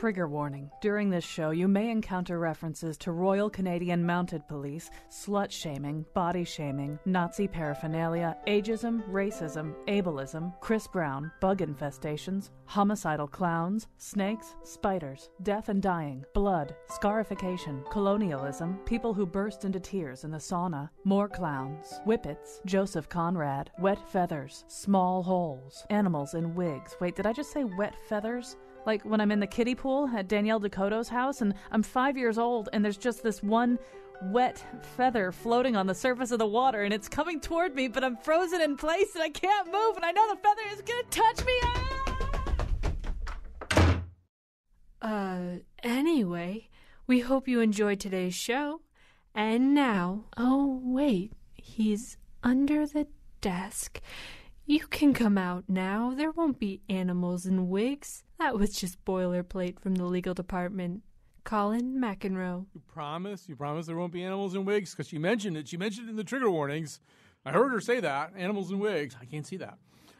Trigger warning. During this show, you may encounter references to Royal Canadian Mounted Police, slut shaming, body shaming, Nazi paraphernalia, ageism, racism, ableism, Chris Brown, bug infestations, homicidal clowns, snakes, spiders, death and dying, blood, scarification, colonialism, people who burst into tears in the sauna, more clowns, whippets, Joseph Conrad, wet feathers, small holes, animals in wigs. Wait, did I just say wet feathers? Like when I'm in the kiddie pool at Danielle Dakota's house and I'm five years old and there's just this one wet feather floating on the surface of the water and it's coming toward me, but I'm frozen in place and I can't move and I know the feather is gonna touch me. Ah! Uh, anyway, we hope you enjoyed today's show. And now, oh, wait, he's under the desk. You can come out now. There won't be animals in wigs. That was just boilerplate from the legal department. Colin McEnroe. You promise? You promise there won't be animals in wigs? Because she mentioned it. She mentioned it in the trigger warnings. I heard her say that. Animals in wigs. I can't see that.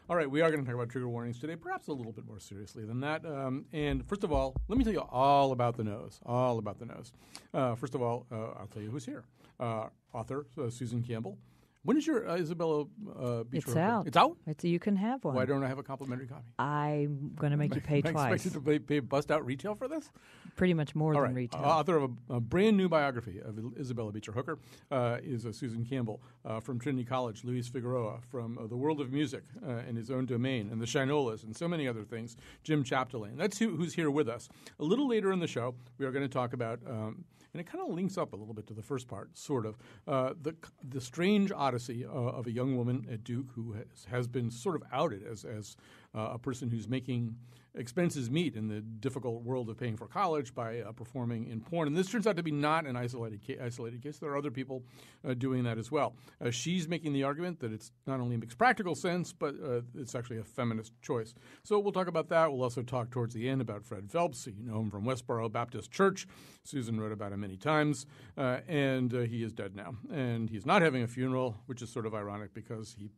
All right, we are going to talk about trigger warnings today, perhaps a little bit more seriously than that. Um, and first of all, let me tell you all about the nose. All about the nose. Uh, first of all, uh, I'll tell you who's here. Uh, author uh, Susan Campbell. When is your uh, Isabella uh, Beach It's out. It's out? It's, you can have one. Why don't I have a complimentary copy? I'm going to make you pay twice. expected to pay, bust out retail for this? Pretty much more All than right. retail. Uh, author of a, a brand new biography of Isabella Beecher Hooker uh, is uh, Susan Campbell uh, from Trinity College, Luis Figueroa from uh, the world of music uh, in his own domain, and the Shinolas, and so many other things. Jim Chapdelaine. That's who, who's here with us. A little later in the show, we are going to talk about. Um, and it kind of links up a little bit to the first part, sort of. Uh, the the strange odyssey uh, of a young woman at Duke who has, has been sort of outed as as uh, a person who's making expenses meet in the difficult world of paying for college by uh, performing in porn. And this turns out to be not an isolated ca- isolated case. There are other people uh, doing that as well. Uh, she's making the argument that it's not only makes practical sense, but uh, it's actually a feminist choice. So we'll talk about that. We'll also talk towards the end about Fred Phelps. You know him from Westboro Baptist Church. Susan wrote about him many times, uh, and uh, he is dead now. And he's not having a funeral, which is sort of ironic because he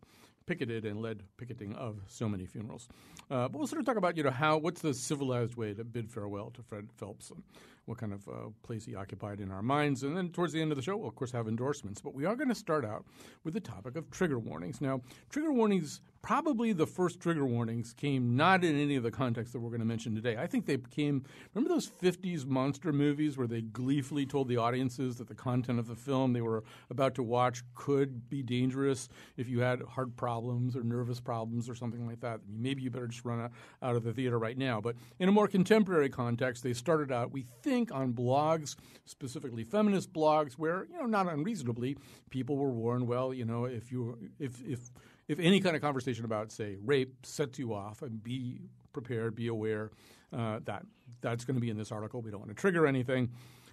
picketed and led picketing of so many funerals. Uh, but we'll sort of talk about you know how what's the civilized way to bid farewell to Fred Phelps and what kind of uh, place he occupied in our minds. And then towards the end of the show, we'll of course have endorsements. But we are going to start out with the topic of trigger warnings. Now, trigger warnings. Probably the first trigger warnings came not in any of the contexts that we're going to mention today. I think they came. Remember those '50s monster movies where they gleefully told the audiences that the content of the film they were about to watch could be dangerous if you had heart problems or nervous problems or something like that. Maybe you better just run out, out of the theater right now. But in a more contemporary context, they started out, we think, on blogs, specifically feminist blogs, where you know, not unreasonably, people were warned. Well, you know, if you if if if any kind of conversation about, say, rape sets you off, and be prepared, be aware uh, that that's going to be in this article. We don't want to trigger anything.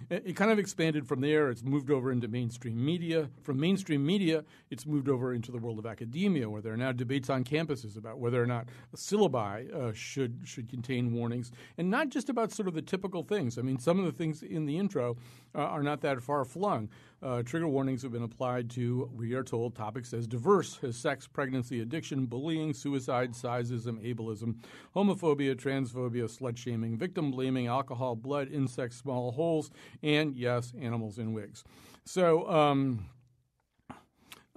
It, it, kind of expanded from there. It's moved over into mainstream media. From mainstream media, it's moved over into the world of academia, where there are now debates on campuses about whether or not syllabi uh, should should contain warnings, and not just about sort of the typical things. I mean, some of the things in the intro uh, are not that far flung. Uh, trigger warnings have been applied to, we are told, topics as diverse as sex, pregnancy, addiction, bullying, suicide, sizeism, ableism, homophobia, transphobia, slut shaming, victim blaming, alcohol, blood, insects, small holes, and yes, animals in wigs. So, um,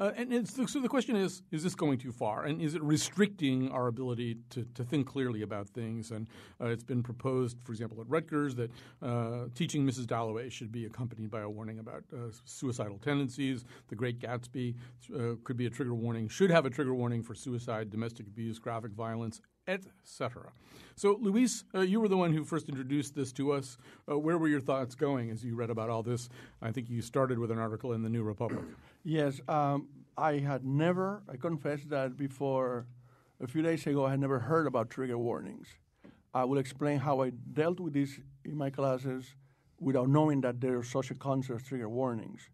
uh, and so the question is: Is this going too far, and is it restricting our ability to, to think clearly about things? And uh, it's been proposed, for example, at Rutgers, that uh, teaching Mrs. Dalloway should be accompanied by a warning about uh, suicidal tendencies. The Great Gatsby uh, could be a trigger warning; should have a trigger warning for suicide, domestic abuse, graphic violence, etc. So, Luis, uh, you were the one who first introduced this to us. Uh, where were your thoughts going as you read about all this? I think you started with an article in the New Republic. Yes, um, I had never, I confess that before a few days ago, I had never heard about trigger warnings. I will explain how I dealt with this in my classes without knowing that there are such a concept as trigger warnings.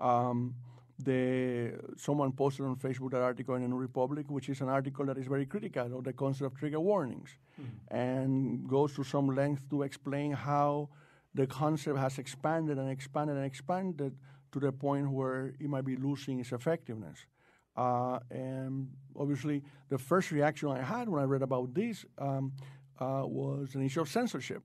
Um, the someone posted on Facebook that article in the New Republic, which is an article that is very critical of the concept of trigger warnings, mm-hmm. and goes to some length to explain how the concept has expanded and expanded and expanded to the point where it might be losing its effectiveness. Uh, and obviously, the first reaction I had when I read about this um, uh, was an issue of censorship.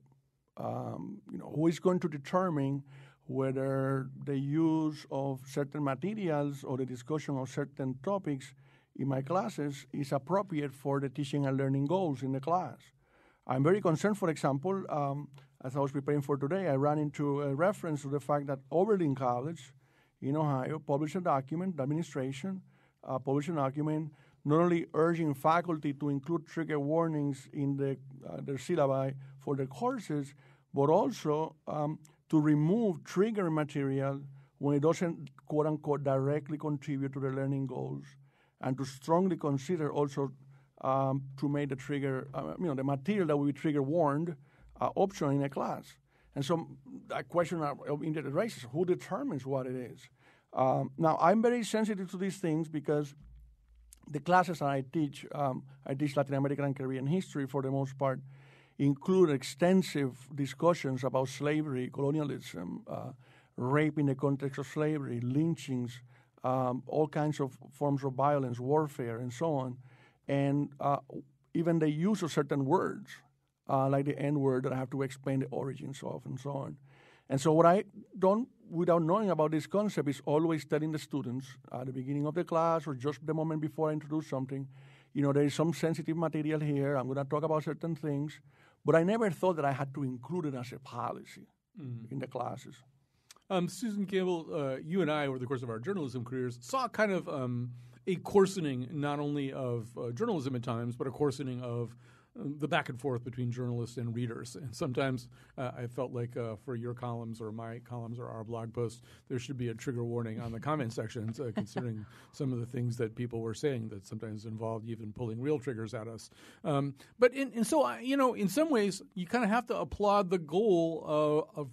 Um, you know, who is going to determine whether the use of certain materials or the discussion of certain topics in my classes is appropriate for the teaching and learning goals in the class. I'm very concerned, for example, um, as I was preparing for today, I ran into a reference to the fact that Oberlin College in Ohio published a document, the administration uh, published a document not only urging faculty to include trigger warnings in the, uh, their syllabi for their courses, but also um, to remove trigger material when it doesn't, quote unquote, directly contribute to the learning goals, and to strongly consider also um, to make the trigger, uh, you know, the material that will be trigger warned uh, optional in a class. And so that question of internet raises, who determines what it is? Um, now, I'm very sensitive to these things because the classes that I teach, um, I teach Latin American and Caribbean history for the most part, include extensive discussions about slavery, colonialism, uh, rape in the context of slavery, lynchings, um, all kinds of forms of violence, warfare, and so on. And uh, even the use of certain words, uh, like the N word, that I have to explain the origins of, and so on. And so, what I don't, without knowing about this concept, is always telling the students at the beginning of the class or just the moment before I introduce something, you know, there is some sensitive material here. I'm going to talk about certain things, but I never thought that I had to include it as a policy mm-hmm. in the classes. Um, Susan Campbell, uh, you and I, over the course of our journalism careers, saw kind of um, a coarsening not only of uh, journalism at times, but a coarsening of the back and forth between journalists and readers. And sometimes uh, I felt like uh, for your columns or my columns or our blog posts, there should be a trigger warning on the comment sections, uh, considering some of the things that people were saying that sometimes involved even pulling real triggers at us. Um, but in, and so, I, you know, in some ways, you kind of have to applaud the goal of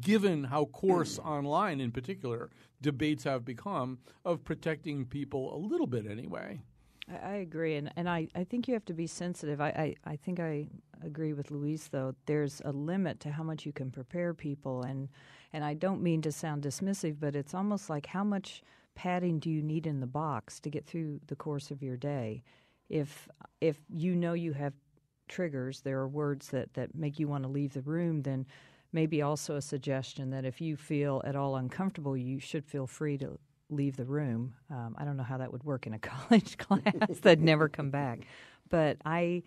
given how coarse online in particular debates have become of protecting people a little bit anyway. I, agree, and and I, I think you have to be sensitive. I, I, I think I agree with Luis though. There's a limit to how much you can prepare people, and and I don't mean to sound dismissive, but it's almost like how much padding do you need in the box to get through the course of your day? If if you know you have triggers, there are words that that make you want to leave the room, then maybe also a suggestion that if you feel at all uncomfortable, you should feel free to leave the room. Um, I don't know how that would work in a college class. They'd never come back. But I,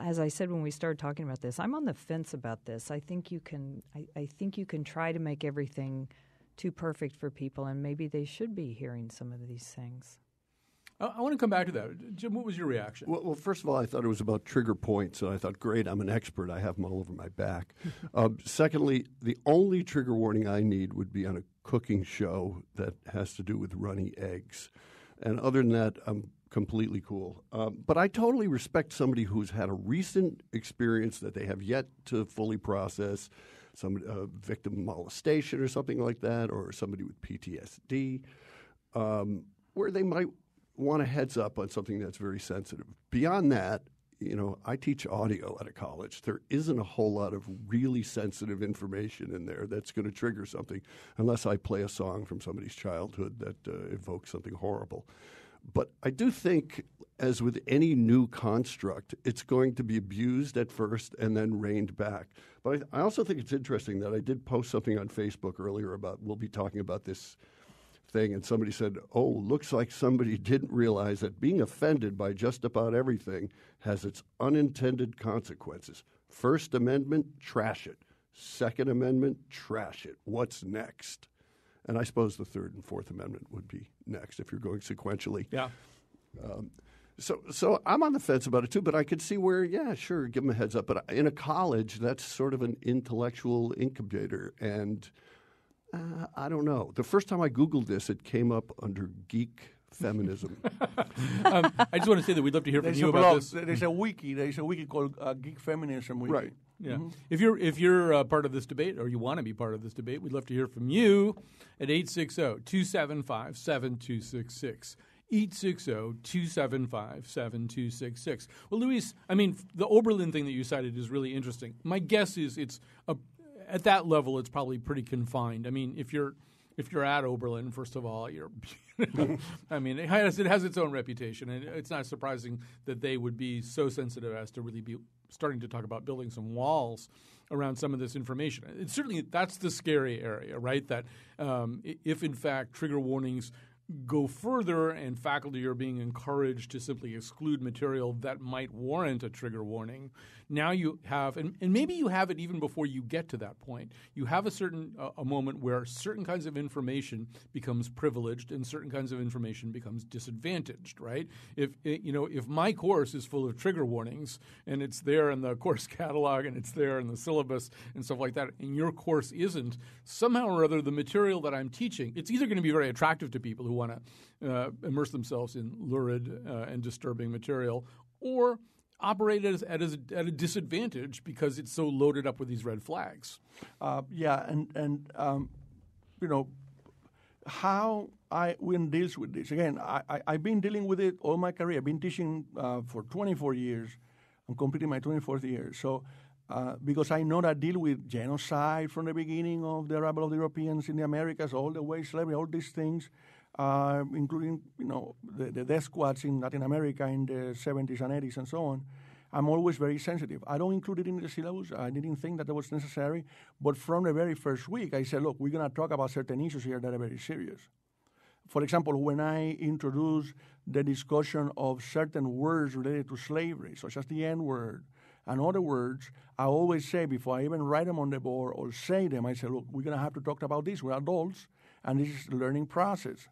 as I said when we started talking about this, I'm on the fence about this. I think you can. I, I think you can try to make everything too perfect for people, and maybe they should be hearing some of these things. I want to come back to that. Jim, what was your reaction? Well, well, first of all, I thought it was about trigger points, and I thought, great, I'm an expert. I have them all over my back. um, secondly, the only trigger warning I need would be on a cooking show that has to do with runny eggs. And other than that, I'm completely cool. Um, but I totally respect somebody who's had a recent experience that they have yet to fully process, some uh, victim molestation or something like that, or somebody with PTSD, um, where they might want a heads up on something that's very sensitive. Beyond that, you know, I teach audio at a college. There isn't a whole lot of really sensitive information in there that's going to trigger something unless I play a song from somebody's childhood that uh, evokes something horrible. But I do think, as with any new construct, it's going to be abused at first and then reined back. But I, I also think it's interesting that I did post something on Facebook earlier about we'll be talking about this thing, and somebody said, Oh, looks like somebody didn't realize that being offended by just about everything has its unintended consequences. First Amendment, trash it. Second Amendment, trash it. What's next? And I suppose the Third and Fourth Amendment would be next if you're going sequentially. Yeah. Um, so, so I'm on the fence about it too, but I could see where, yeah, sure, give them a heads up. But in a college, that's sort of an intellectual incubator, and uh, I don't know. The first time I Googled this, it came up under geek feminism. um, I just want to say that we'd love to hear from there's you about this. There's a wiki. There's a wiki called uh, Geek Feminism Wiki. Right. Yeah. Mm-hmm. If you're if you're uh, part of this debate or you want to be part of this debate, we'd love to hear from you at 860-275-7266. 860-275-7266. Well, Luis, I mean, the Oberlin thing that you cited is really interesting. My guess is it's a at that level, it's probably pretty confined. I mean, if you're if you're at Oberlin, first of all, you're. I mean, it has, it has its own reputation, and it's not surprising that they would be so sensitive as to really be starting to talk about building some walls around some of this information. It's certainly that's the scary area, right? That um, if in fact trigger warnings go further and faculty are being encouraged to simply exclude material that might warrant a trigger warning, now you have, and, and maybe you have it even before you get to that point. You have a certain uh, a moment where certain kinds of information becomes privileged and certain kinds of information becomes disadvantaged. Right? If you know, if my course is full of trigger warnings and it's there in the course catalog and it's there in the syllabus and stuff like that, and your course isn't, somehow or other, the material that I'm teaching, it's either going to be very attractive to people who want to uh, immerse themselves in lurid uh, and disturbing material, or operate at, at, at, a disadvantage because it's so loaded up with these red flags. Uh, yeah, and and um, you know how I win deals with this. Again, I, I have been dealing with it all my career. I've been teaching uh, for 24 years. I'm completing my 24th year. So. Uh, because I know that deal with genocide from the beginning of the arrival of the Europeans in the Americas, all the way slavery, all these things, uh, including you know the, the death squads in Latin America in the 70s and 80s and so on. I'm always very sensitive. I don't include it in the syllabus. I didn't think that that was necessary. But from the very first week, I said, look, we're going to talk about certain issues here that are very serious. For example, when I introduce the discussion of certain words related to slavery, such as the N word and other words, I always say before I even write them on the board or say them, I say, look, we're going to have to talk about this. We're adults, and this is a learning process.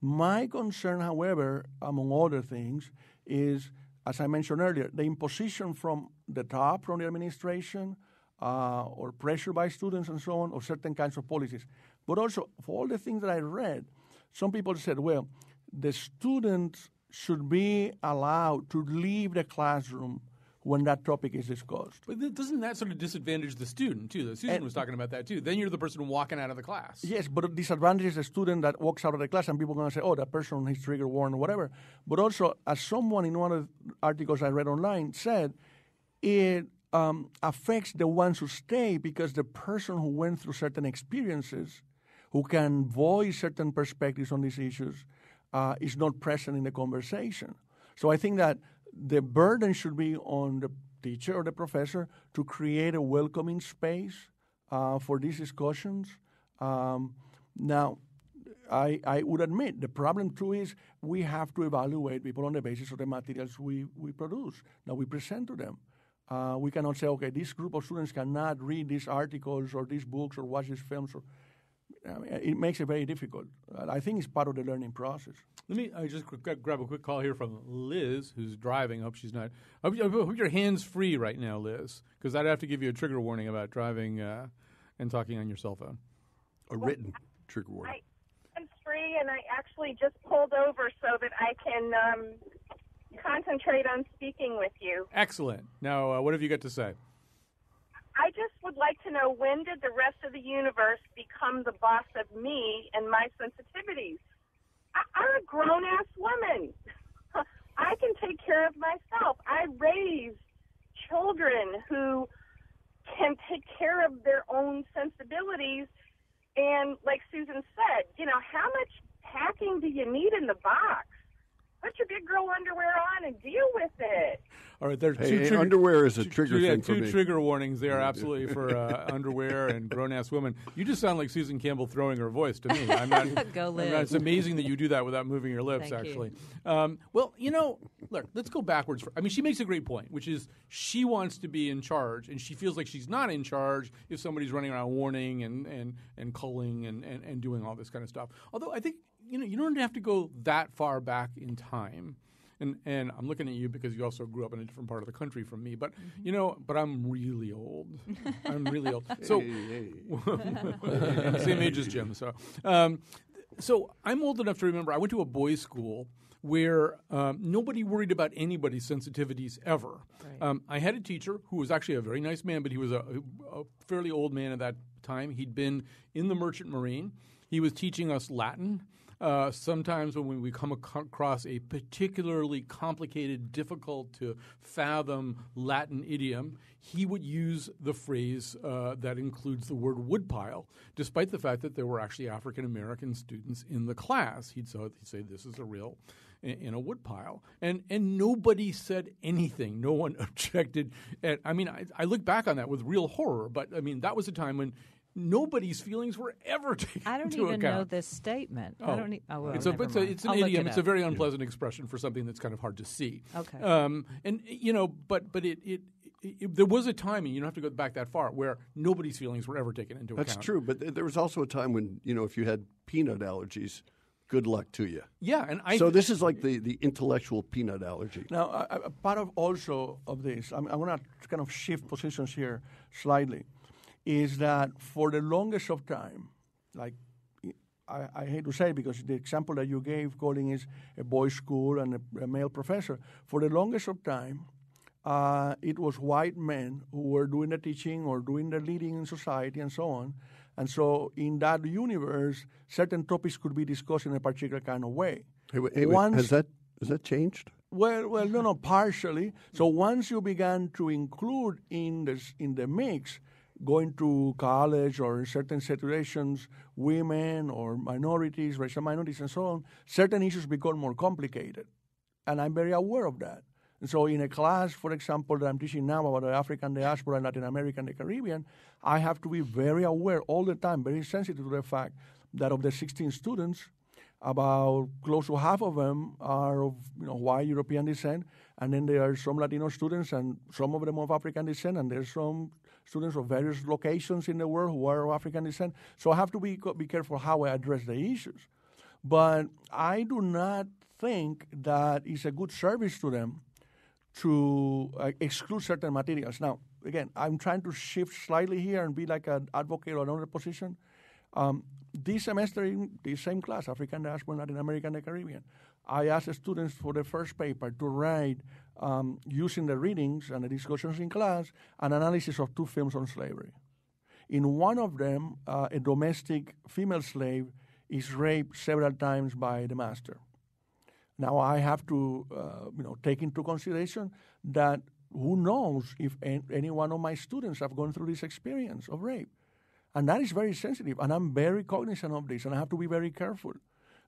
My concern, however, among other things, is, as I mentioned earlier, the imposition from the top, from the administration, uh, or pressure by students and so on, of certain kinds of policies. But also, for all the things that I read, some people said, well, the students should be allowed to leave the classroom when that topic is discussed. But doesn't that sort of disadvantage the student too? Though Susan and, was talking about that too. Then you're the person walking out of the class. Yes, but it disadvantages the student that walks out of the class, and people are going to say, "Oh, that person is trigger warned or whatever." But also, as someone in one of the articles I read online said, it um, affects the ones who stay because the person who went through certain experiences, who can voice certain perspectives on these issues, uh, is not present in the conversation. So I think that the burden should be on the teacher or the professor to create a welcoming space uh, for these discussions. Um, now, I, I would admit the problem too is we have to evaluate people on the basis of the materials we, we produce, that we present to them. Uh, we cannot say, okay, this group of students cannot read these articles or these books or watch these films or I mean, it makes it very difficult. I think it's part of the learning process. Let me I just grab a quick call here from Liz, who's driving. I hope she's not. I hope, I hope your hands free right now, Liz, because I'd have to give you a trigger warning about driving uh, and talking on your cell phone. A written trigger warning. I, am free, and I actually just pulled over so that I can um, concentrate on speaking with you. Excellent. Now, uh, what have you got to say? I just would like to know when did the rest of the universe become the boss of me and my sensitivities? I, I'm a grown ass woman. I can take care of myself. I raise children who can take care of their own sensibilities. And like Susan said, you know, how much packing do you need in the box? Put your big girl underwear on and deal with it. All right, there's hey, two hey, trigger, underwear is a trigger two, yeah, thing two for me. trigger warnings there, absolutely for uh, underwear and grown ass women. You just sound like Susan Campbell throwing her voice to me. I'm not, Go Liz. I'm not, it's amazing that you do that without moving your lips. Thank actually, um, well, you know, look, let's go backwards. For, I mean, she makes a great point, which is she wants to be in charge, and she feels like she's not in charge if somebody's running around warning and and and culling and, and, and doing all this kind of stuff. Although I think you know you don't have to go that far back in time and and I'm looking at you because you also grew up in a different part of the country from me. But mm-hmm. you know, but I'm really old. I'm really old. So hey, hey. same age as Jim. So um, so I'm old enough to remember. I went to a boys' school where um, nobody worried about anybody's sensitivities ever. Right. Um, I had a teacher who was actually a very nice man, but he was a, a fairly old man at that time. He'd been in the Merchant Marine. He was teaching us Latin. Uh, sometimes when we come ac- across a particularly complicated, difficult to fathom Latin idiom, he would use the phrase uh, that includes the word woodpile, despite the fact that there were actually African American students in the class. He'd, so, he'd say, This is a real in a woodpile. And and nobody said anything. No one objected. And I mean, I, I look back on that with real horror. But I mean, that was a time when nobody's feelings were ever taken I don't even account. know this statement. I don't. E- oh, well, it's, a, it's, a, it's an I'll idiom. it It's a very unpleasant expression for something that's kind of hard to see. Okay. Um, and you know, but but it, it, it there was a time, and you don't have to go back that far, where nobody's feelings were ever taken into That's account. true, but th- there was also a time when you know if you had peanut allergies, good luck to you. Yeah, and I. so this is like the, the intellectual peanut allergy. Now, a, a part of also of this, I'm, I'm going to kind of shift positions here slightly, is that for the longest of time, like I, I hate to say it because the example that you gave, Colin, is a boys' school and a, a male professor. For the longest of time, uh, it was white men who were doing the teaching or doing the leading in society and so on. And so, in that universe, certain topics could be discussed in a particular kind of way. Hey, wait, hey, wait, Once- has that has that changed? well, well, no, no, partially. So once you began to include in this in the mix, going to college or in certain situations, women or minorities, racial minorities, and so on, certain issues become more complicated, and I'm very aware of that. And so, in a class, for example, that I'm teaching now about the African diaspora, Latin America, and the Caribbean, I have to be very aware all the time, very sensitive to the fact that of the 16 students, about close to half of them are of you know white European descent, and then there are some Latino students and some of them of African descent, and there's some students of various locations in the world who are of African descent. So I have to be be careful how I address the issues. But I do not think that it's a good service to them to uh, exclude certain materials. Now, again, I'm trying to shift slightly here and be like an advocate or another position. Um, this semester in the same class, African diaspora, Latin American, and Caribbean, I asked students for the first paper to write, um, using the readings and the discussions in class, an analysis of two films on slavery. In one of them, uh, a domestic female slave is raped several times by the master. Now I have to, uh, you know, take into consideration that who knows if any one of my students have gone through this experience of rape, and that is very sensitive. And I'm very cognizant of this, and I have to be very careful.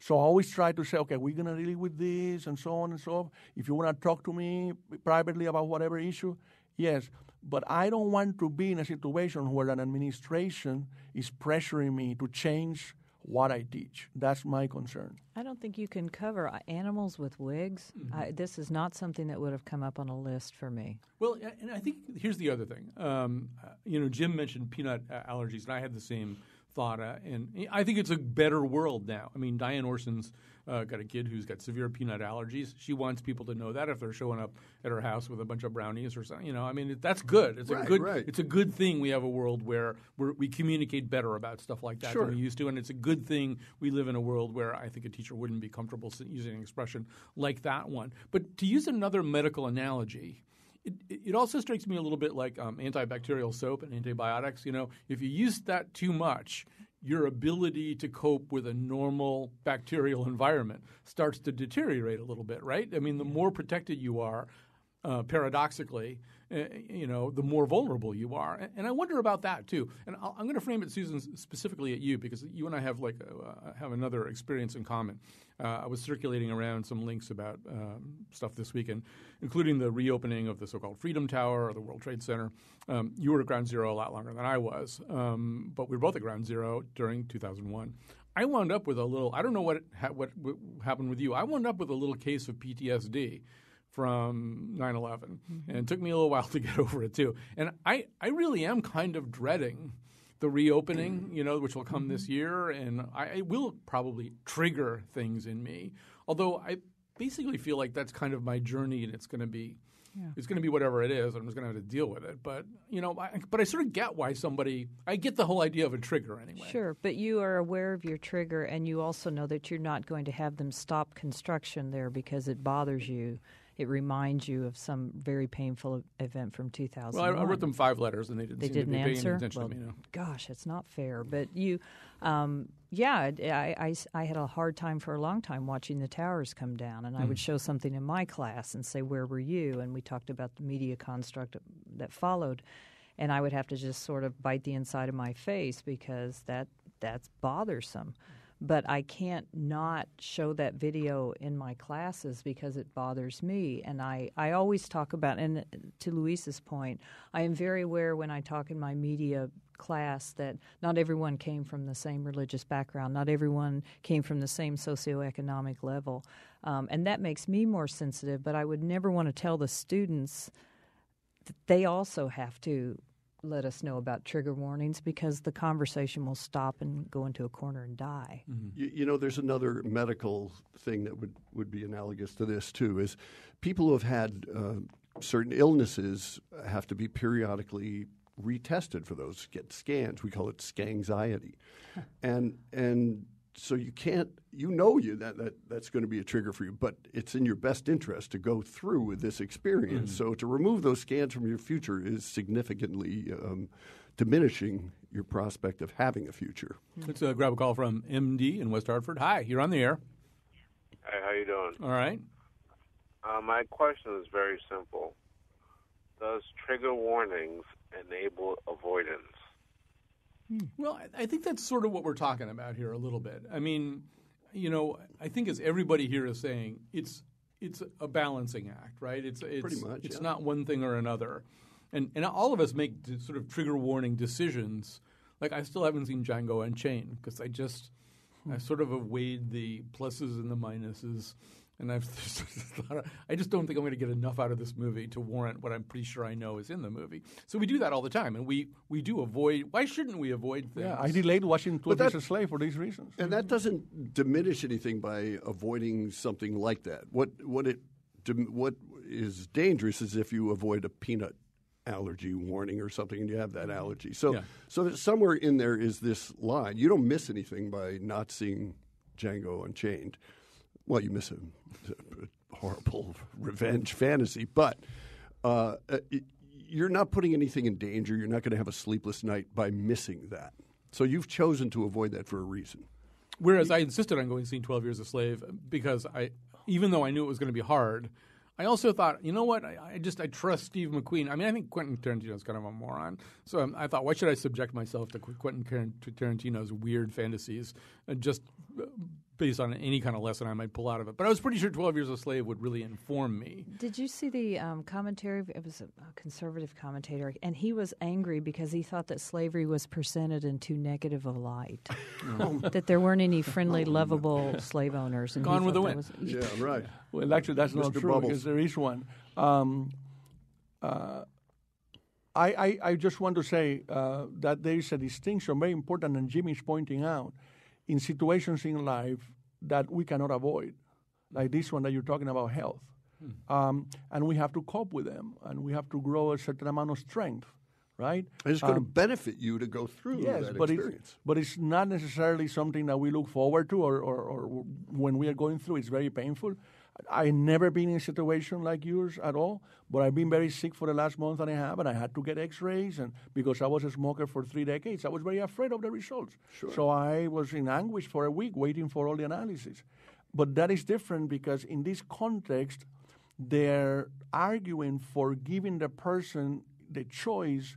So I always try to say, okay, we're gonna deal with this, and so on and so. on. If you wanna talk to me privately about whatever issue, yes. But I don't want to be in a situation where an administration is pressuring me to change what I teach. That's my concern. I don't think you can cover uh, animals with wigs. I, this is not something that would have come up on a list for me. Well, and I think here's the other thing. Um, uh, you know, Jim mentioned peanut uh, allergies, and I had the same thought. Uh, and I think it's a better world now. I mean, Diane Orson's uh, got a kid who's got severe peanut allergies. She wants people to know that if they're showing up at her house with a bunch of brownies or something. You know, I mean, it, that's good. It's a good. right. It's a good thing. We have a world where we're, we communicate better about stuff like that Sure. than we used to, and it's a good thing we live in a world where I think a teacher wouldn't be comfortable using an expression like that one. But to use another medical analogy, it, it also strikes me a little bit like um, antibacterial soap and antibiotics. You know, if you use that too much, your ability to cope with a normal bacterial environment starts to deteriorate a little bit, right? I mean, the more protected you are, uh, paradoxically, you know, the more vulnerable you are. And, I wonder about that too. And I'm going to frame it, Susan, specifically at you because you and I have like uh, have another experience in common. Uh, I was circulating around some links about um, stuff this weekend, including the reopening of the so-called Freedom Tower or the World Trade Center. Um, you were at Ground Zero a lot longer than I was, um, but we were both at Ground Zero during 2001. I wound up with a little. I don't know what ha- what, what happened with you. I wound up with a little case of PTSD from 9/11, and it took me a little while to get over it too. And I I really am kind of dreading the reopening, mm-hmm. you know, which will come this mm-hmm. year, and I it will probably trigger things in me. Although I basically feel like that's kind of my journey, and it's going to be. It's going to be whatever it is. I'm just going to have to deal with it. But you know, I, but I sort of get why somebody. I get the whole idea of a trigger anyway. Sure, but you are aware of your trigger, and you also know that you're not going to have them stop construction there because it bothers you. It reminds you of some very painful event from 2000. Well, I, I wrote them five letters and they didn't They seem didn't to be paying answer. attention Well, to me. No. Gosh, it's not fair. But you, um, yeah, I, I, I had a hard time for a long time watching the towers come down, and I would show something in my class and say, "Where were you?" And we talked about the media construct that followed, and I would have to just sort of bite the inside of my face because that that's bothersome. But I can't not show that video in my classes because it bothers me. And I, I always talk about, and to Luis's point, I am very aware when I talk in my media class that not everyone came from the same religious background, not everyone came from the same socioeconomic level. Um, and that makes me more sensitive, but I would never want to tell the students that they also have to let us know about trigger warnings because the conversation will stop and go into a corner and die. You, you know, there's another medical thing that would, would be analogous to this too. Is people who have had uh, certain illnesses have to be periodically retested for those, get scans. We call it scanxiety, and and so you can't, you know, you that, that that's going to be a trigger for you, but it's in your best interest to go through with this experience. So to remove those scans from your future is significantly um, diminishing your prospect of having a future. Let's uh, grab a call from MD in West Hartford. Hi, you're on the air. Hey, how you doing? All right. Uh, my question is very simple. Does trigger warnings enable avoidance? Well, I, think that's sort of what we're talking about here a little bit. I mean, you know, I think as everybody here is saying, it's it's a balancing act, right? It's it's Pretty much, it's yeah. not one thing or another, and and all of us make d- sort of trigger warning decisions. Like I still haven't seen Django Unchained because I just I sort of have weighed the pluses and the minuses, and I've thought, I just don't think I'm going to get enough out of this movie to warrant what I'm pretty sure I know is in the movie. So we do that all the time, and we we do avoid. Why shouldn't we avoid things? Yeah, I delayed watching 12 that- Years a Slave for these reasons. And that doesn't diminish anything by avoiding something like that. What what it what is dangerous is if you avoid a peanut allergy warning or something and you have that allergy. So Yeah. so that somewhere in there is this line. You don't miss anything by not seeing Django Unchained. Well, you miss a, a horrible revenge fantasy, but uh, uh, it- you're not putting anything in danger. You're not going to have a sleepless night by missing that. So you've chosen to avoid that for a reason. Whereas I insisted on going seeing Twelve Years a Slave because I, even though I knew it was going to be hard, I also thought, you know what? I, I just I trust Steve McQueen. I mean, I think Quentin Tarantino is kind of a moron. So um, I thought, why should I subject myself to Quentin Tarantino's weird fantasies and just uh, based on any kind of lesson I might pull out of it? But I was pretty sure Twelve Years a Slave would really inform me. Did you see the um, commentary? It was a, a conservative commentator, and he was angry because he thought that slavery was presented in too negative a light. that there weren't any friendly, lovable slave owners. And Gone with the that wind. was- Yeah, right. Well, actually, that's not Mr. true Bubbles. because there is one. Um, uh, I, I, I just want to say uh, that there is a distinction, very important, and Jimmy's pointing out, in situations in life that we cannot avoid, like this one that you're talking about, health. Um, and we have to cope with them, and we have to grow a certain amount of strength, right? It's going to Um, benefit you to go through Yes, that but experience. it's, but it's not necessarily something that we look forward to or, or, or when we are going through, it's very painful. I've never been in a situation like yours at all, but I've been very sick for the last month and a half, and I had to get x rays. And because I was a smoker for three decades, I was very afraid of the results. Sure. So I was in anguish for a week waiting for all the analysis. But that is different because in this context, they're arguing for giving the person the choice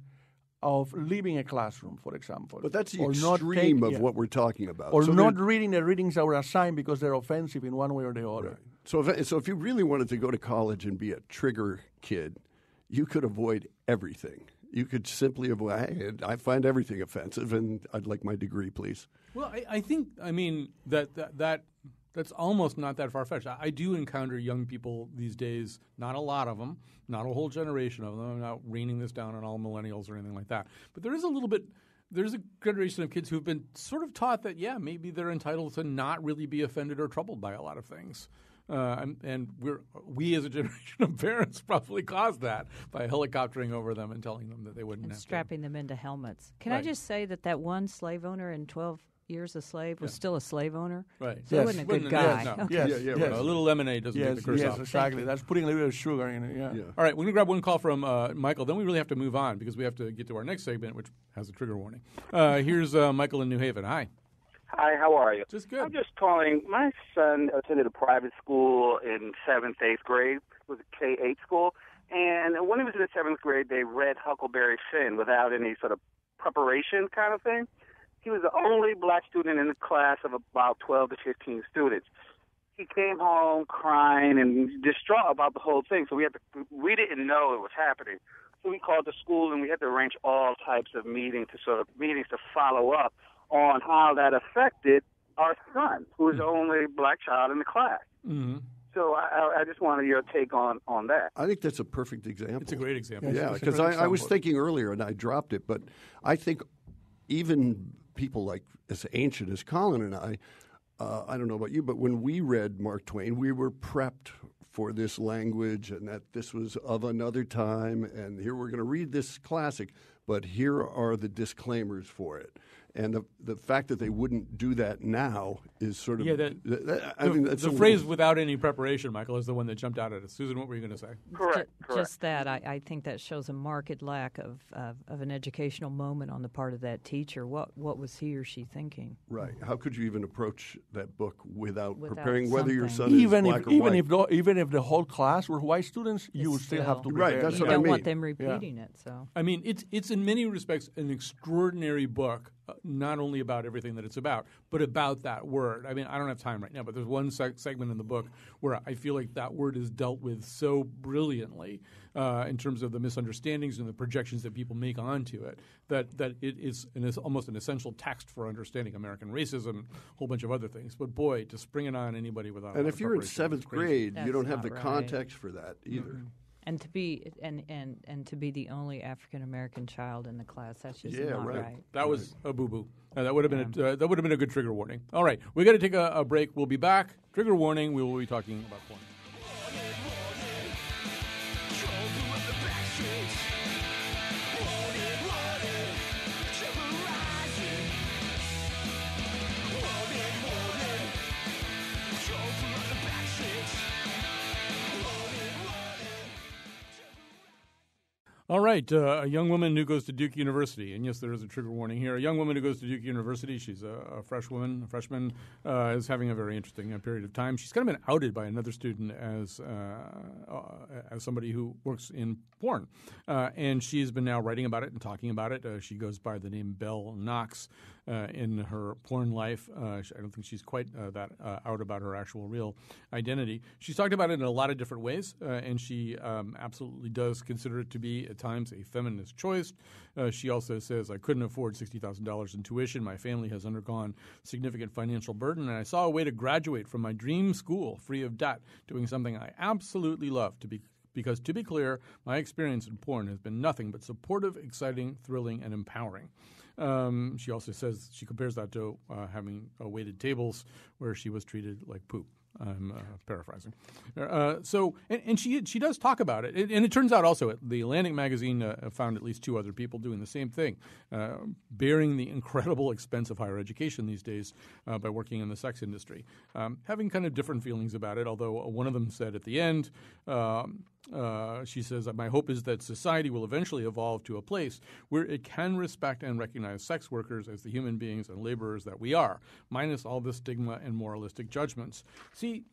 of leaving a classroom, for example. But that's the or not extreme take- of yeah. what we're talking about. Or So not reading the readings that were assigned because they're offensive in one way or the other. So if, so if you really wanted to go to college and be a trigger kid, you could avoid everything. You could simply avoid. Hey, I find everything offensive, and I'd like my degree, please. Well, I, I think I mean that that, that that's almost not that far fetched. I, I do encounter young people these days, not a lot of them, not a whole generation of them. I'm not raining this down on all millennials or anything like that. But there is a little bit. There's a generation of kids who've been sort of taught that yeah, maybe they're entitled to not really be offended or troubled by a lot of things. Uh, and, and we're we as a generation of parents probably caused that by helicoptering over them and telling them that they wouldn't and have to. strapping them into helmets. Can I just say that that one slave owner in 12 years a slave was still a slave owner. Right. So he wasn't a good Wasn't guy. no. Okay. Yes, Yeah, yeah, yes. A little lemonade doesn't yes, take the curse yes, off. exactly. That's putting a little bit of sugar in it. Yeah. Yeah. All right, we're going to grab one call from uh, Michael. Then we really have to move on because we have to get to our next segment, which has a trigger warning. Uh, here's uh, Michael in New Haven. Hi. Hi, how are you? Just good. I'm just calling. My son attended a private school in seventh, eighth grade. It was a K eight school, and when he was in the seventh grade, they read Huckleberry Finn without any sort of preparation, kind of thing. He was the only black student in the class of about 12 to 15 students. He came home crying and distraught about the whole thing. So we had to, we didn't know it was happening. So we called the school and we had to arrange all types of meetings to sort of meetings to follow up on how that affected our son, who was the only black child in the class. hmm So I, I- I just wanted your take on on that. I think that's a perfect example. It's a great example. Yeah, because great I, I was thinking earlier and I dropped it, but I think even people like as ancient as Colin and I, uh, I don't know about you, but when we read Mark Twain, we were prepped for this language and that this was of another time, and here we're going to read this classic, but here are the disclaimers for it. And the, the fact that they wouldn't do that now is sort of. Yeah, that- th- th- I the mean, that's the phrase little- "without any preparation," Michael, is the one that jumped out at us. Susan, what were you going to say? Correct. Ju- correct. Just that, I, I think that shows a marked lack of, of, of an educational moment on the part of that teacher. What what was he or she thinking? Right. How could you even approach that book without, Without preparing whether your son something. is Even black if or even white? if the, even if the whole class were white students, you would still have to still- Right, that's you what I don't want mean. them repeating it. So I mean, it's it's in many respects an extraordinary book, uh, not only about everything that it's about, but about that word. I mean, I don't have time right now, but there's one seg- segment in the book where I feel like that word is dealt with so brilliantly uh, in terms of the misunderstandings and the projections that people make onto it that that it is an, is almost an essential text for understanding American racism, a whole bunch of other things. But boy, to spring it on anybody without And lot if you're in seventh grade, That's you don't have the right. context for that either. And to be and, and, and to be the only African American child in the class, that's just Yeah, not right. right. That was a boo boo. Uh, that would have been a, uh, that would have been a good trigger warning. All right, we got to take a, a break. We'll be back. Trigger warning. We will be talking about porn. All right, uh, a young woman who goes to Duke University, and yes, there is a trigger warning here. A young woman who goes to Duke University, she's a, a fresh woman, a freshman, uh, is having a very interesting uh, period of time. She's kind of been outed by another student as uh, uh, as somebody who works in porn, uh, and she's been now writing about it and talking about it. She goes by the name Belle Knox uh, in her porn life. Uh, I don't think she's quite uh, that uh, out about her actual real identity. She's talked about it in a lot of different ways, uh, and she um, absolutely does consider it to be at times a feminist choice. She also says, I couldn't afford $60,000 in tuition. My family has undergone significant financial burden, and I saw a way to graduate from my dream school free of debt, doing something I absolutely love to be because to be clear, my experience in porn has been nothing but supportive, exciting, thrilling, and empowering. Um, she also says she compares that to uh, having uh, waited tables where she was treated like poop. I'm uh, paraphrasing. Uh, so, and, and she she does talk about it, and, it turns out also the Atlantic magazine uh, found at least two other people doing the same thing, uh, bearing the incredible expense of higher education these days uh, by working in the sex industry, um, having kind of different feelings about it. Although one of them said at the end. Um, uh, she says that my hope is that society will eventually evolve to a place where it can respect and recognize sex workers as the human beings and laborers that we are, minus all the stigma and moralistic judgments. See,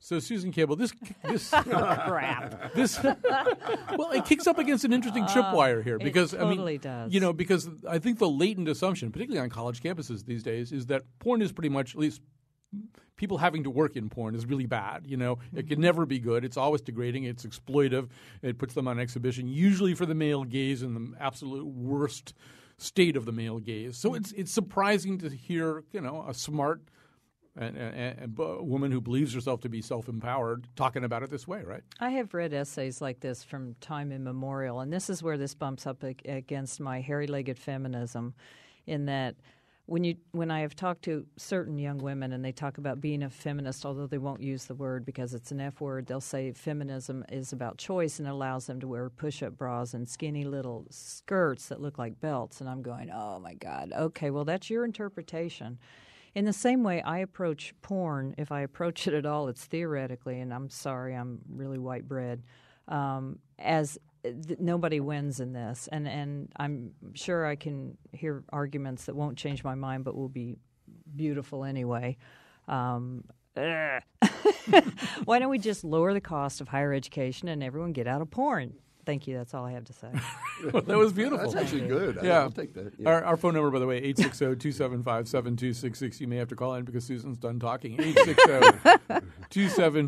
so Susan Campbell, this this Crap. this well, it kicks up against an interesting tripwire here it because I mean, does. you know, because I think the latent assumption, particularly on college campuses these days, is that porn is pretty much at least people having to work in porn is really bad. You know, it can mm-hmm. never be good. It's always degrading. It's exploitive. It puts them on exhibition, usually for the male gaze in the absolute worst state of the male gaze. So it's it's surprising to hear, you know, a smart and, and, and a woman who believes herself to be self-empowered talking about it this way, right? I have read essays like this from time immemorial, and this is where this bumps up against my hairy legged feminism, in that when you when I have talked to certain young women and they talk about being a feminist, although they won't use the word because it's an F word, they'll say feminism is about choice and allows them to wear push-up bras and skinny little skirts that look like belts. And I'm going, oh my god, okay, well that's your interpretation. In the same way, I approach porn. If I approach it at all, it's theoretically, and I'm sorry, I'm really white bread. Um, as nobody wins in this, and and I'm sure I can hear arguments that won't change my mind, but will be beautiful anyway. Um. Why don't we just lower the cost of higher education and everyone get out of porn? Thank you. That's all I have to say. that was beautiful. That's actually good. I- Yeah. I'll take that. Yeah. Our, our phone number, by the way, 860-275-7266. You may have to call in because Susan's done talking.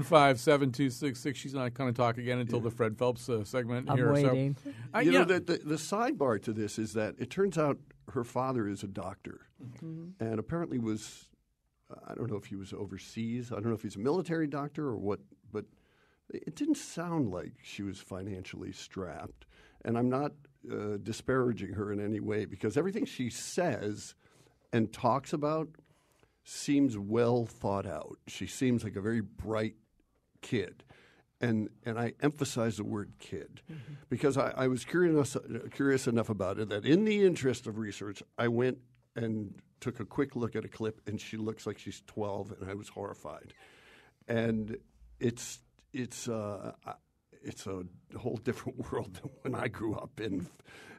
860-275-7266. She's not going to talk again until the Fred Phelps uh, segment I'm here. waiting. So, I, you yeah. know, the, the, the sidebar to this is that it turns out her father is a doctor and apparently was, I don't know if he was overseas. I don't know if he's a military doctor or what, but it didn't sound like she was financially strapped. And I'm not uh, disparaging her in any way because everything she says and talks about seems well thought out. She seems like a very bright kid. And, and I emphasize the word kid because I, I was curious, curious enough about it that in the interest of research, I went and took a quick look at a clip, and she looks like she's 12, and I was horrified. And it's, it's, uh, it's a whole different world than when I grew up and,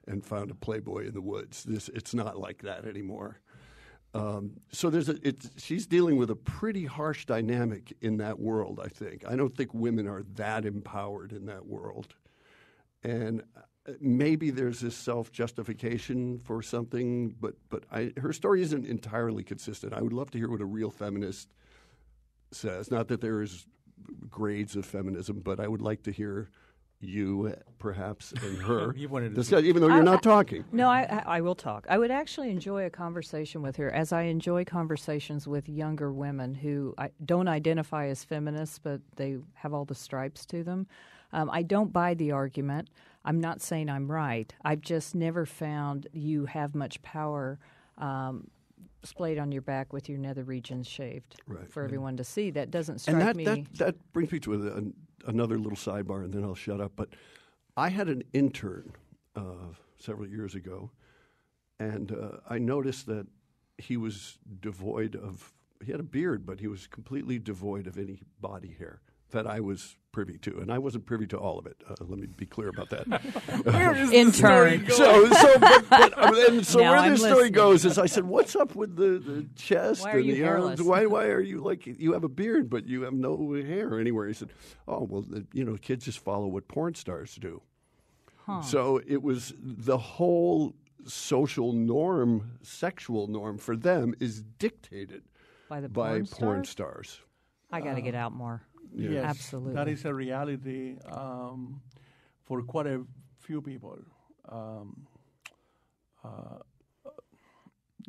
and found a Playboy in the woods. This, it's not like that anymore. Um, so there's a, she's dealing with a pretty harsh dynamic in that world. I think. I don't think women are that empowered in that world, and uh, maybe there's this self justification for something. But but I, her story isn't entirely consistent. I would love to hear what a real feminist says. Not that there is grades of feminism, but I would like to hear you perhaps and her You wanted to discuss, even though you're I- not talking. No, I, I I will talk. I would actually enjoy a conversation with her, as I enjoy conversations with younger women who I, don't identify as feminists, but they have all the stripes to them. Um, I don't buy the argument. I'm not saying I'm right. I've just never found you have much power um, splayed on your back with your nether regions shaved Right. for everyone to see. That doesn't strike and that, me. that that brings me to a, an another little sidebar, and then I'll shut up. But I had an intern uh, several years ago, and uh, I noticed that he was devoid of. He had a beard, but he was completely devoid of any body hair that I was privy to, and I wasn't privy to all of it. Uh, let me be clear about that. Intern. So, so, but, but, uh, and so Now where I'm this story listening. goes is, I said, "What's up with the, the chest Why and you the arms? Why, why are you like you have a beard, but you have no hair anywhere?" He said, "Oh, well, the, you know, kids just follow what porn stars do." So it was the whole social norm, sexual norm for them is dictated By the by porn porn stars? stars. I got to get out more. Yes, Absolutely. That is a reality um, for quite a few people. Um, uh,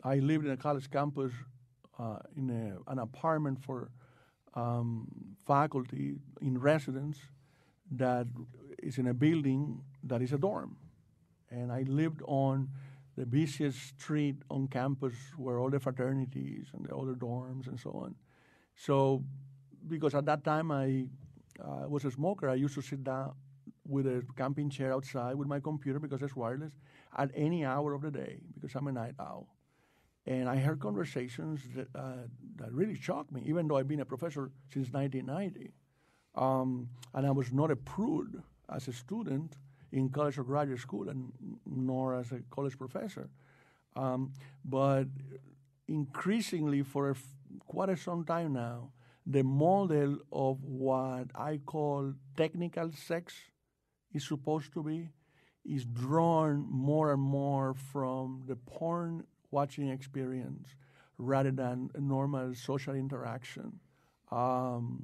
I lived in a college campus uh, in a, an apartment for um, faculty in residence that is in a building that is a dorm. And I lived on the busiest street on campus where all the fraternities and the other dorms and so on. So, because at that time I uh, was a smoker, I used to sit down with a camping chair outside with my computer because it's wireless at any hour of the day because I'm a night owl. And I heard conversations that, uh, that really shocked me, even though I've been a professor since 1990. Um, and I was not a prude as a student in college or graduate school, and nor as a college professor. Um, but increasingly, for a f- quite a some time now, the model of what I call technical sex is supposed to be is drawn more and more from the porn watching experience rather than normal social interaction um,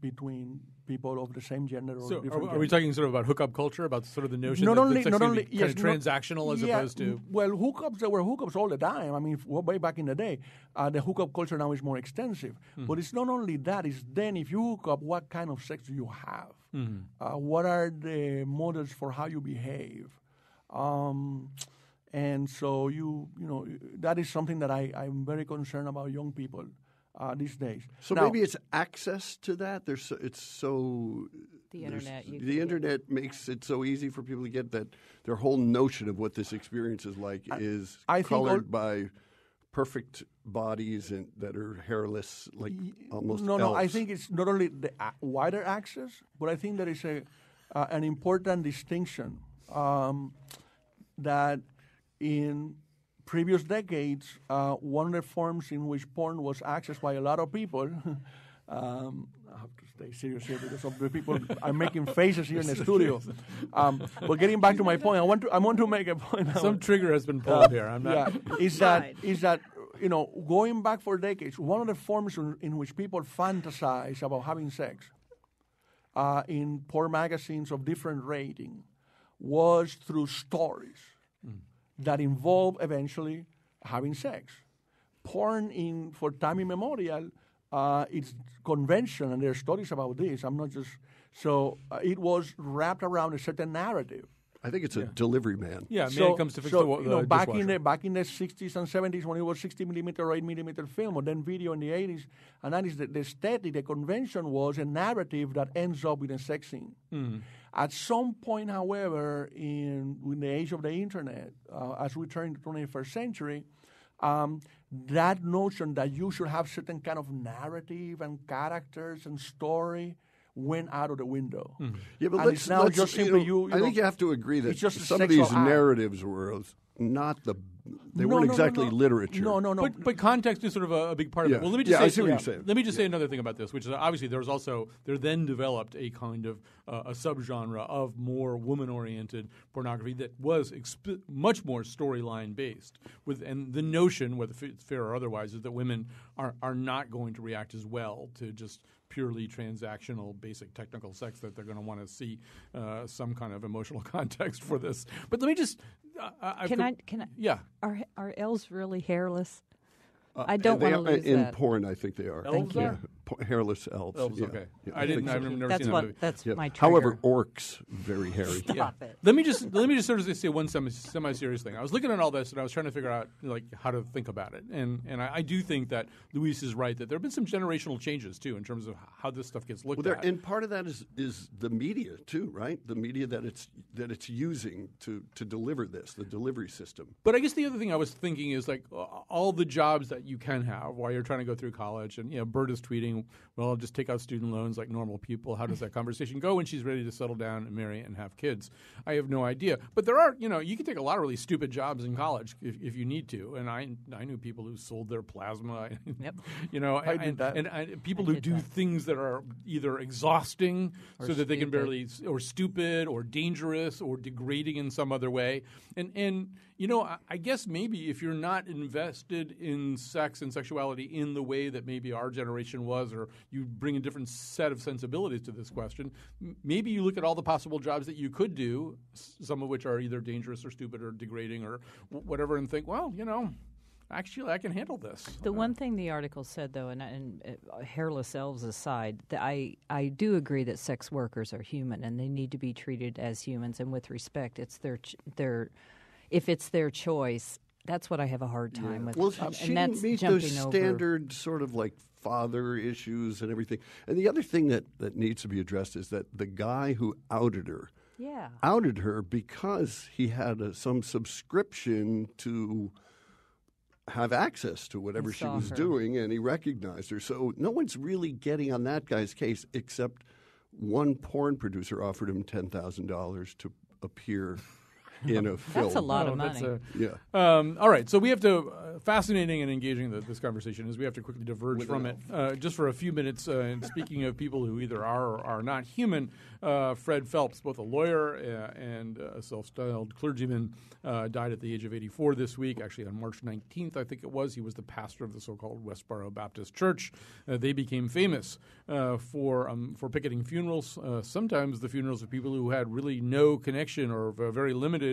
between people of the same gender or So different are, are we talking sort of about hookup culture, about sort of the notion not that, only not only yes, kind of not- transactional as yeah, opposed to well hookups there were hookups all the time. I mean way back in the day, uh, the hookup culture now is more extensive. Hmm. But it's not only that. It's then if you hook up, what kind of sex do you have? Hmm. Uh, what are the models for how you behave? Um, and so you you know that is something that I I'm very concerned about young people uh, these days. So Now- maybe it's access to that. There's so, it's so The internet, you The can get- internet makes it so easy for people to get that their whole notion of what this experience is like is I colored all- by perfect bodies and that are hairless, like almost no, no. I think it's not only the wider access, but I think there is a uh, an important distinction um, that in previous decades, uh, one of the forms in which porn was accessed by a lot of people. um, I have to stay serious here because of the people are making faces here in the studio. Um, but getting back to my point, I want to I want to make a point. now. Some trigger has been pulled here. I'm not. Yeah, is that is that you know going back for decades, one of the forms in, in which people fantasize about having sex uh, in porn magazines of different rating was through stories that involve eventually having sex. Porn in for time immemorial, uh, it's convention, and there are stories about this. I'm not just so uh, it was wrapped around a certain narrative. I think it's a delivery man. Yeah, man So- comes to fix so, the, wa- you know, the back in the back in the 60s and 70s when it was 60 millimeter or 8 millimeter film, or then video in the 80s and 90s, the, the aesthetic, the convention was a narrative that ends up with a sex scene. Mm-hmm. At some point, however, in, in the age of the internet, uh, as we turn into the 21st century, um, that notion that you should have certain kind of narrative and characters and story went out of the window. Yeah, but And let's, it's now let's- just you know, you- you I know, think you have to agree that it's just a some of sexual these act. narratives were not the they No, weren't no, no, exactly no. literature. No, no, no. But, but context is sort of a, a big part of Yeah. it. Well, let me just Yeah, say, I see what you're. Let me just say another thing about this, which is that obviously there's also there then developed a kind of uh, a subgenre of more woman-oriented pornography that was exp- much more storyline based. With and the notion, whether it's fair or otherwise, is that women are are not going to react as well to just purely transactional, basic technical sex that they're going to want to see uh, some kind of emotional context for this. But let me just. Uh, I've Can com- I? Can I? Yeah. Are are elves really hairless? Uh, I don't they want to are- lose in that. porn. I think they are. Elves yeah. are? Po- hairless elves. Elves, yeah. okay. Yeah, I didn't. think I've never That's seen that what. movie. That's Yeah. my trigger. However, orcs very hairy. Stop it. Let me just let me just sort of say one semi semi serious thing. I was looking at all this and I was trying to figure out like how to think about it, and and I, I do think that Luis is right that there have been some generational changes too in terms of how this stuff gets looked Well, there, at. and part of that is is the media too, right? The media that it's that it's using to to deliver this, the delivery system. But I guess the other thing I was thinking is like all the jobs that you can have while you're trying to go through college, and you know, Bert is tweeting, "Well, I'll just take out student loans like normal people." How does that conversation go when she's ready to settle down and marry and have kids? I have no idea. But there are, you know, you can take a lot of really stupid jobs in college if, if you need to. And I I knew people who sold their plasma. Yep. You know, I and, did that. and, and people I who do that. things that are either exhausting Or so that they can barely or stupid or dangerous or degrading in some other way. And and you know, I, I guess maybe if you're not invested in sex and sexuality in the way that maybe our generation was, or you bring a different set of sensibilities to this question, maybe you look at all the possible jobs that you could do, some of which are either dangerous or stupid or degrading or whatever, and think, well, you know. Actually, I can handle this. The one thing the article said, though, and, and uh, hairless elves aside, that I, I do agree that sex workers are human and they need to be treated as humans and with respect. It's their ch- their if it's their choice. That's what I have a hard time with. Well, and, she and that's didn't meet jumping those over. standard sort of like father issues and everything. And the other thing that, that needs to be addressed is that the guy who outed her Yeah. outed her because he had a, some subscription to have access to whatever she was her. doing and he recognized her. So no one's really getting on that guy's case except one porn producer offered him $10,000 to appear in a film. That's a lot Oh, of money. a- Yeah. Um, all right, so we have to uh, fascinating and engaging the, this conversation is we have to quickly diverge With from it uh, just for a few minutes. Uh, and speaking of people who either are or are not human, uh, Fred Phelps, both a lawyer uh, and a self-styled clergyman, uh, died at the age of 84 this week. Actually, on March 19th, I think it was. He was the pastor of the so-called Westboro Baptist Church. Uh, they became famous uh, for um, for picketing funerals. Uh, sometimes the funerals of people who had really no connection or very limited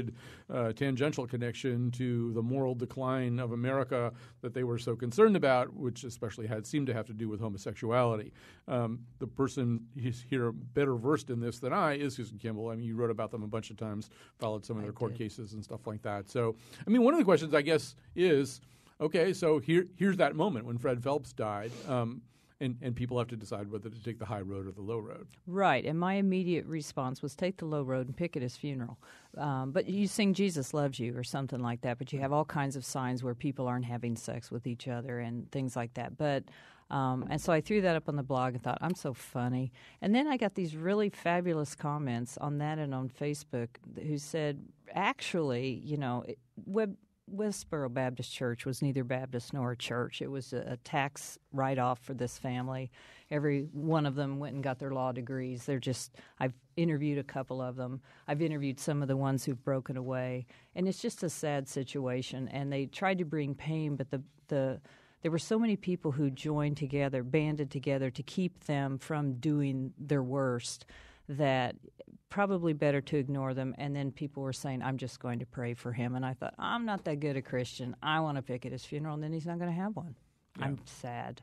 uh, tangential connection to the moral decline of America that they were so concerned about, which especially had seemed to have to do with homosexuality. Um, the person who's here better versed in this than I is Susan Campbell. I mean, you wrote about them a bunch of times, followed some of their court cases and stuff like that. So, I mean, one of the questions I guess is, okay, so here here's that moment when Fred Phelps died. Um, and, and people have to decide whether to take the high road or the low road. Right, and my immediate response was take the low road and pick at his funeral. Um, but you sing Jesus Loves You or something like that, but you have all kinds of signs where people aren't having sex with each other and things like that. But um, and so I threw that up on the blog and thought, I'm so funny. And then I got these really fabulous comments on that and on Facebook who said, actually, you know, Web, Westboro Baptist Church was neither Baptist nor a church. It was a, tax write off for this family. Every one of them went and got their law degrees. They're just, I've interviewed a couple of them. I've interviewed some of the ones who've broken away. And it's just a sad situation. And they tried to bring pain, but the, the, there were so many people who joined together, banded together to keep them from doing their worst that probably better to ignore them. And then people were saying, I'm just going to pray for him. And I thought, I'm not that good a Christian. I want to pick at his funeral, and then he's not going to have one. Yeah. I'm sad.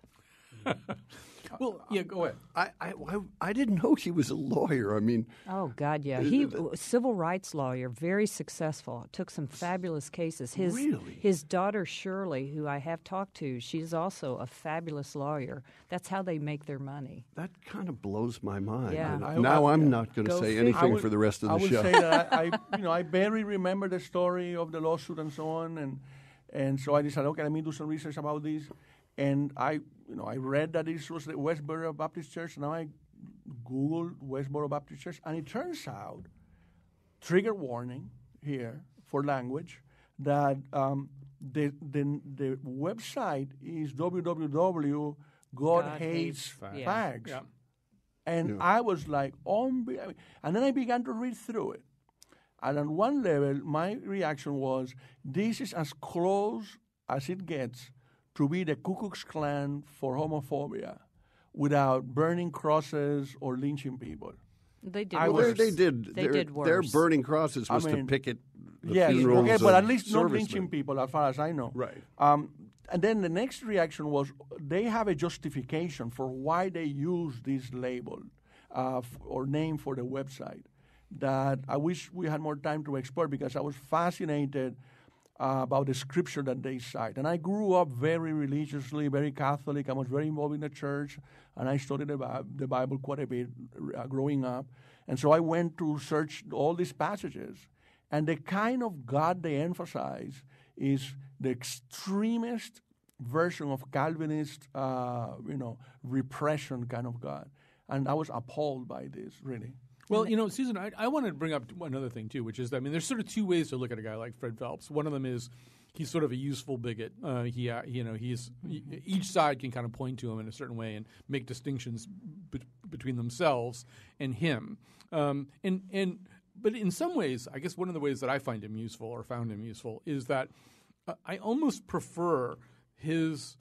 Well, uh, yeah, um, go ahead. I, I, I didn't know he was a lawyer. I mean, oh God, yeah, uh, he uh, civil rights lawyer, very successful. Took some fabulous cases. His really? his daughter Shirley, who I have talked to, she's also a fabulous lawyer. That's how they make their money. That kind of blows my mind. Yeah. I, now I, am not going to say anything would, for the rest of the I would show. say that I, I, you know, I barely remember the story of the lawsuit and so on, and and so I decided, okay, let me do some research about this. And I, you know, I read that this was the Westboro Baptist Church. Now I Googled Westboro Baptist Church, and it turns out, trigger warning here for language, that um, the, the, the website is www. God, God hates, hates fags. Yeah. And yeah. I was like, oh, and then I began to read through it. And on one level, my reaction was, this is as close as it gets to be the Ku Klux Klan for homophobia without burning crosses or lynching people. They did. I worse. They did. They did worse. Their burning crosses was I mean, to picket. The yes, okay, but at least not lynching people, as far as I know. Right. Um, and then the next reaction was they have a justification for why they use this label uh, f- or name for the website that I wish we had more time to explore because I was fascinated uh, about the scripture that they cite. And I grew up very religiously, very Catholic. I was very involved in the church, and I studied the Bible quite a bit uh, growing up. And so I went to search all these passages. And the kind of God they emphasize is the extremist version of Calvinist, uh, you know, repression kind of God. And I was appalled by this, really. Well, you know, Susan, I, I wanted to bring up another thing too, which is, I mean, there's sort of two ways to look at a guy like Fred Phelps. One of them is he's sort of a useful bigot. Uh, he, uh, you know, he's mm-hmm. each side can kind of point to him in a certain way and make distinctions be- between themselves and him. Um, and and but in some ways, I guess one of the ways that I find him useful or found him useful is that uh, I almost prefer his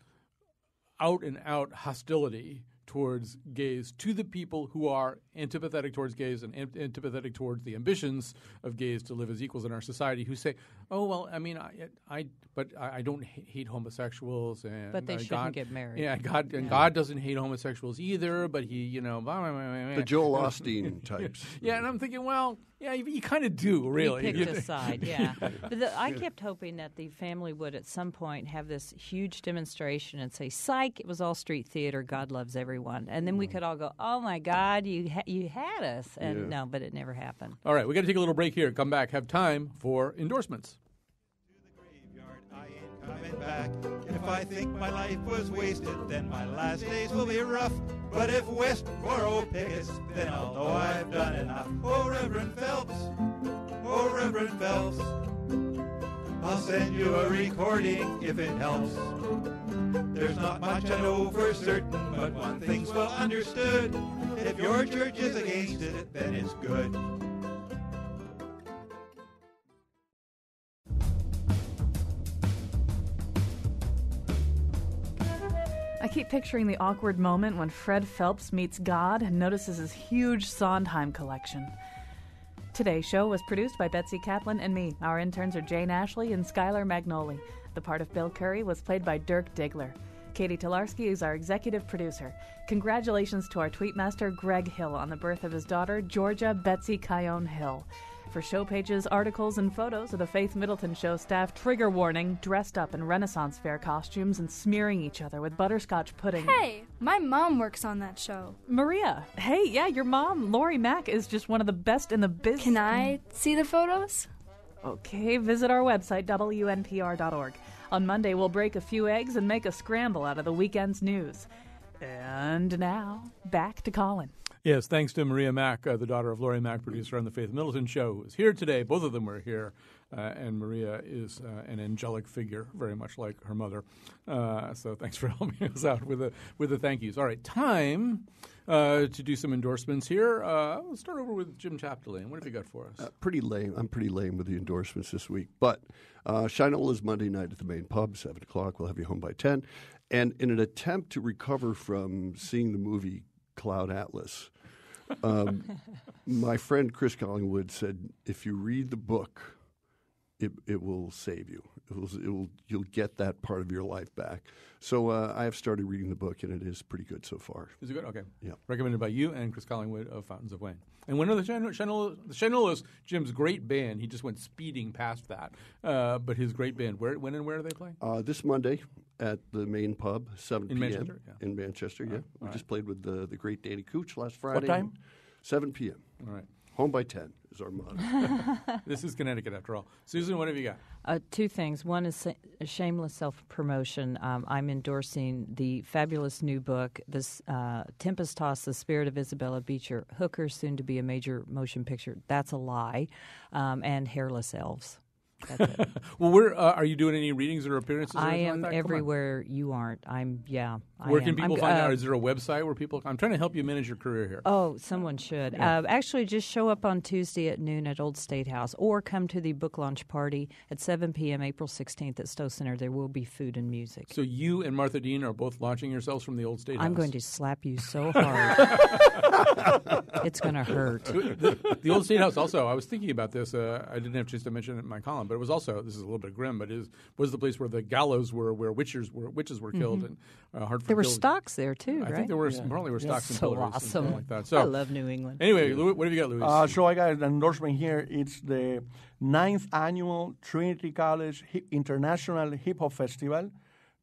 out and out hostility towards gays to the people who are antipathetic towards gays and antipathetic towards the ambitions of gays to live as equals in our society who say, "Oh well, I mean, I, I but I don't hate homosexuals and but they uh, shouldn't God, get married. Yeah, God and God doesn't hate homosexuals either, but he, you know, blah, blah, blah, the Joel Osteen types. yeah, and I'm thinking, well, yeah, you, you kind of do, really. He picked a side, yeah. But the, I kept hoping that the family would at some point have this huge demonstration and say, "Psych! It was all street theater. God loves everyone," and then we could all go, "Oh my God, you ha- you had us!" And yeah. no, but it never happened. All right, we got to take a little break here. Come back. Have time for endorsements coming back. If I think my life was wasted, then my last days will be rough. But if Westboro pickets, then I'll know I've done enough. Oh, Reverend Phelps, oh, Reverend Phelps, I'll send you a recording if it helps. There's not much I know for certain, but one thing's well understood. If your church is against it, then it's good. Keep picturing the awkward moment when Fred Phelps meets God and notices his huge Sondheim collection. Today's show was produced by Betsy Kaplan and me. Our interns are Jane Ashley and Skylar Magnoli. The part of Bill Curry was played by Dirk Diggler. Catie Talarski is our executive producer. Congratulations to our tweetmaster Greg Hill on the birth of his daughter, Georgia Betsy Cayone Hill. For show pages, articles, and photos of the Faith Middleton Show staff, trigger warning, dressed up in Renaissance fair costumes and smearing each other with butterscotch pudding. Hey, my mom works on that show. Maria, hey, yeah, your mom, Lori Mack, is just one of the best in the business. Can I see the photos? Okay, visit our website, WNPR.org. On Monday, we'll break a few eggs and make a scramble out of the weekend's news. And now, back to Colin. Yes, thanks to Maria Mack, uh, the daughter of Lori Mack, producer on the Faith Middleton Show, who is here today. Both of them were here, uh, and Maria is uh, an angelic figure, very much like her mother. Uh, so thanks for helping us out with the with the thank yous. All right, time uh, to do some endorsements here. Uh, let's start over with Jim Chapdelaine. What have you got for us? pretty lame. I'm pretty lame with the endorsements this week, but uh, is Monday night at the main pub, seven o'clock. We'll have you home by ten. And in an attempt to recover from seeing the movie Cloud Atlas, um, my friend Chris Collingwood said, if you read the book, it, it will save you. It will, it will, you'll get that part of your life back. So uh, I have started reading the book, and it is pretty good so far. Is it good? Okay. Yeah. Recommended by you and Chris Collingwood of Fountains of Wayne. And when are the Shinolas, Jim's great band, he just went speeding past that. Uh, but his great band, where, when and where are they playing? Uh, this Monday at the main pub, 7 In p.m. Manchester? Yeah. In Manchester, yeah. right, we all just played with the, the great Danny Kootch last Friday. What time? 7 p.m. All right. Home by 10 is our motto. This is Connecticut after all. Susan, what have you got? Uh, two things. One is a shameless self promotion. Um, I'm endorsing the fabulous new book, this uh, Tempest Tossed, The Spirit of Isabella Beecher, Hooker, soon to be a major motion picture. That's a lie. Um, and Hairless Elves. Well, where uh, are you doing any readings or appearances? Or I am like that? Everywhere you aren't. I'm, yeah. I Where can people I'm, find uh, out? Is there a website where people? I'm trying to help you manage your career here. Oh, someone should. Yeah. Uh, actually, just show up on Tuesday at noon at Old State House or come to the book launch party at 7 p.m. April 16th at Stowe Center. There will be food and music. So you and Martha Dean are both launching yourselves from the old state. House. I'm going to slap you so hard. it's going to hurt. the, the old state house. Also, I was thinking about this. Uh, I didn't have a chance to mention it in my column, but it was also this is a little bit grim, but is was the place where the gallows were, where witches were witches were killed, and uh, Hartford. Mm-hmm. There were killed- stocks there too, I right? think there were probably were stocks and so pillories and awesome. stuff like that. So I love New England. Anyway, Louis, what have you got, Louis? Uh, so I got an endorsement here. It's the ninth annual Trinity College Hip International Hip Hop Festival.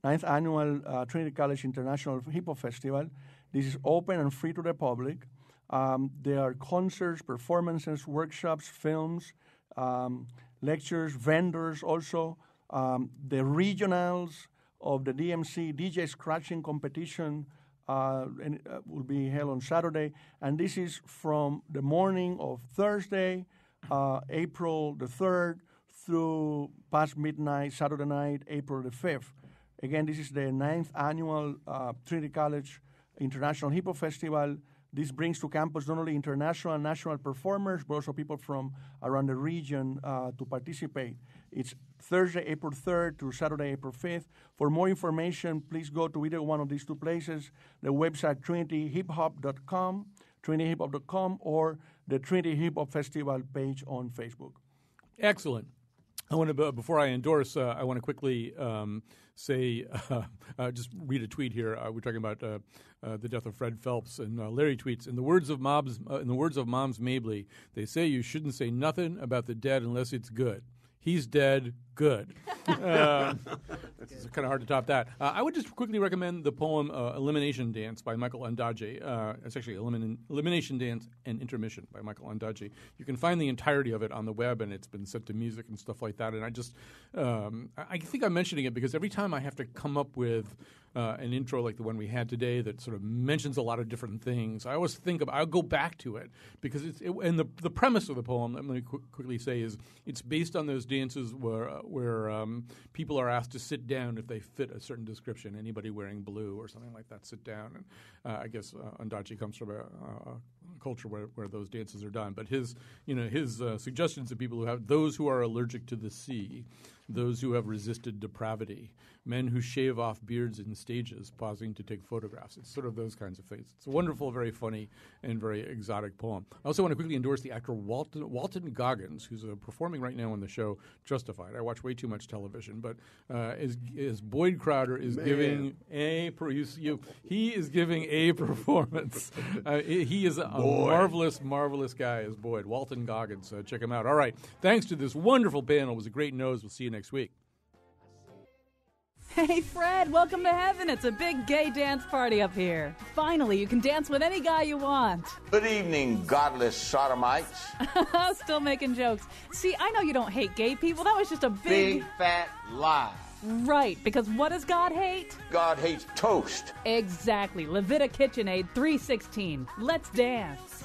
Ninth annual uh, Trinity College International Hip Hop Festival. This is open and free to the public. Um, there are concerts, performances, workshops, films, um, lectures, vendors also. Um, the regionals of the DMC DJ scratching competition uh, and, uh, will be held on Saturday. And this is from the morning of Thursday, uh, April the 3rd, through past midnight, Saturday night, April the 5th. Again, this is the ninth annual uh, Trinity College International Hip Hop Festival. This brings to campus not only international and national performers, but also people from around the region uh, to participate. It's Thursday, April 3rd to Saturday, April 5th. For more information, please go to either one of these two places the website trinityhiphop.com, trinityhiphop.com, or the Trinity Hip Hop Festival page on Facebook. Excellent. I want to before I endorse. Uh, I want to quickly um, say, uh, uh, just read a tweet here. Uh, we're talking about uh, uh, the death of Fred Phelps, and uh, Larry tweets: "In the words of Mobs, uh, in the words of Moms Mabley, they say you shouldn't say nothing about the dead unless it's good. He's dead. Good. uh, it's kind of hard to top that. Uh, I would just quickly recommend the poem uh, "Elimination Dance" by Michael Ondaatje. Uh, it's actually Elimin- "Elimination Dance and Intermission" by Michael Ondaatje. You can find the entirety of it on the web, and it's been set to music and stuff like that. And I just, um, I I think I'm mentioning it because every time I have to come up with uh, an intro like the one we had today that sort of mentions a lot of different things, I always think of. I'll go back to it because it's it, and the the premise of the poem. Let me qu- quickly say is it's based on those dances where uh, where um, people are asked to sit down if they fit a certain description. Anybody wearing blue or something like that, sit down. And uh, I guess uh, Ondaatje comes from a, a culture where, where those dances are done. But his, you know, his uh, suggestions to people who have those who are allergic to the sea, those who have resisted depravity, men who shave off beards in stages, pausing to take photographs. It's sort of those kinds of things. It's a wonderful, very funny, and very exotic poem. I also want to quickly endorse the actor Walton, Walton Goggins, who's uh, performing right now on the show Justified. I watch way too much television, but uh, Boyd Crowder is Man. giving a per- you, you, he is giving a performance. uh, he is a marvelous, marvelous guy as Boyd. Walton Goggins. Uh, check him out. All right. Thanks to this wonderful panel. It was a great nose. We'll see you next week. Hey, Fred, welcome to heaven. It's a big gay dance party up here. Finally, you can dance with any guy you want. Good evening, godless sodomites. Still making jokes. See, I know you don't hate gay people. That was just a big. Big fat lie. Right, because what does God hate? God hates toast. Exactly. Levita KitchenAid 316. Let's dance.